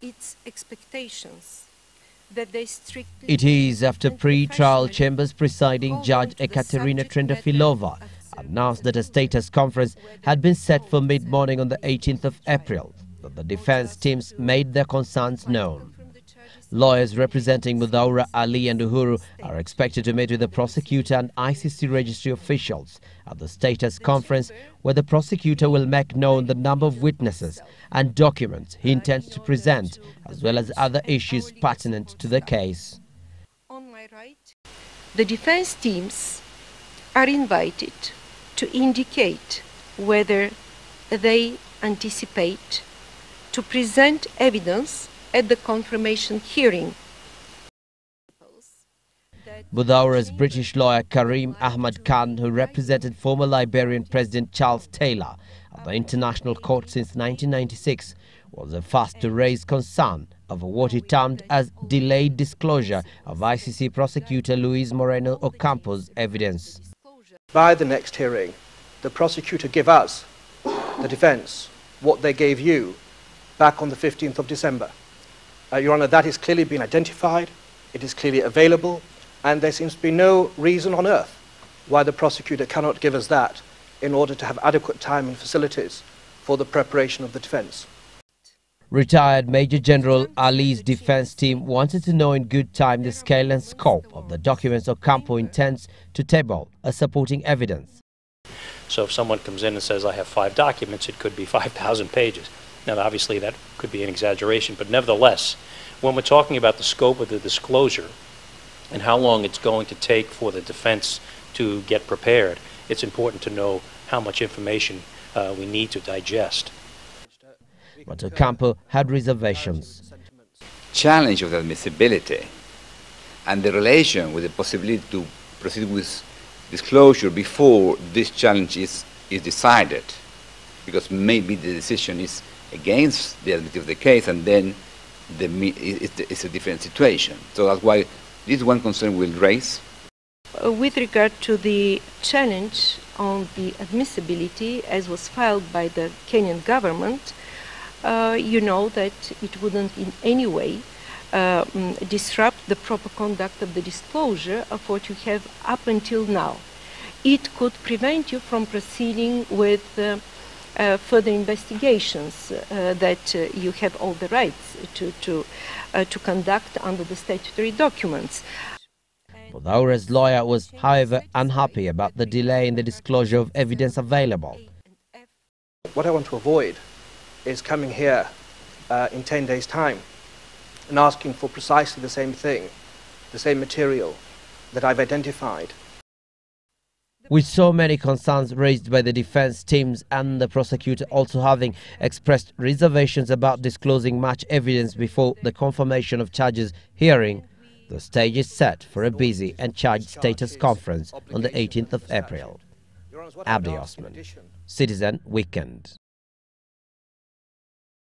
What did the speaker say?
its expectations that they strictly It is after pre-trial chambers presiding judge on to the Ekaterina Trendafilova announced that a status conference had been set for mid-morning on the 18th of April, but the defense teams made their concerns known. Lawyers representing Muthaura Ali and Uhuru are expected to meet with the prosecutor and ICC registry officials at the status conference where the prosecutor will make known the number of witnesses and documents he intends to present as well as other issues pertinent to the case. on my right. The defense teams are invited to indicate whether they anticipate to present evidence at the confirmation hearing. Muthaura's British lawyer Karim Ahmad Khan, who represented former Liberian President Charles Taylor at the International Court since 1996, was the first to raise concern over what he termed as delayed disclosure of ICC prosecutor Luis Moreno Ocampo's evidence. by the next hearing, the prosecutor give us, the defense, what they gave you back on the 15th of December. Uh, Your Honor, that has clearly been identified, it is clearly available, and there seems to be no reason on earth why the prosecutor cannot give us that in order to have adequate time and facilities for the preparation of the defense. Retired Major General Ali's defense team wanted to know in good time the scale and scope of the documents Ocampo intends to table as supporting evidence. So if someone comes in and says, I have five documents, it could be 5,000 pages. Now, obviously, that could be an exaggeration, but nevertheless, when we're talking about the scope of the disclosure and how long it's going to take for the defense to get prepared, it's important to know how much information uh, we need to digest. But Ocampo had reservations. challenge of the admissibility and the relation with the possibility to proceed with disclosure before this challenge is, is decided, because maybe the decision is against the admissibility of the case and then the, it- it's, a different situation. So that's why this one concern will raise. Uh, With regard to the challenge on the admissibility, as was filed by the Kenyan government, uh, you know that it wouldn't in any way uh, mm, disrupt the proper conduct of the disclosure of what you have up until now. It could prevent you from proceeding with uh, further investigations uh, that uh, you have all the rights to, to, uh, to conduct under the statutory documents. Muthaura's lawyer was, however, unhappy about the delay in the disclosure of evidence available. What I want to avoid is coming here uh, in 10 days' time and asking for precisely the same thing, the same material that I've identified. With so many concerns raised by the defense teams and the prosecutor also having expressed reservations about disclosing much evidence before the confirmation of charges hearing, the stage is set for a busy and charged status conference on the 18th of April. Abdi Osman. Citizen Weekend.